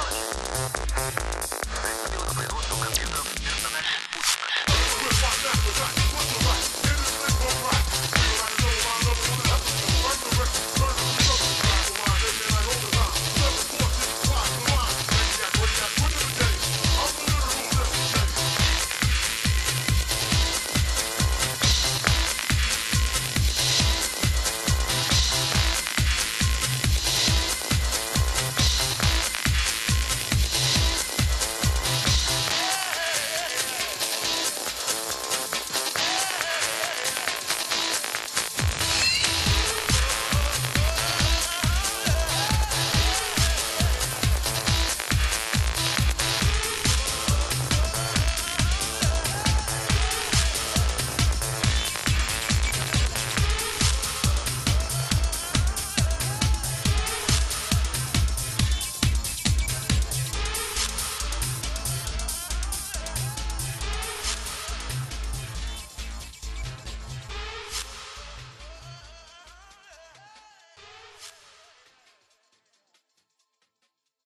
concept of technology. Vestibular производства компьютеров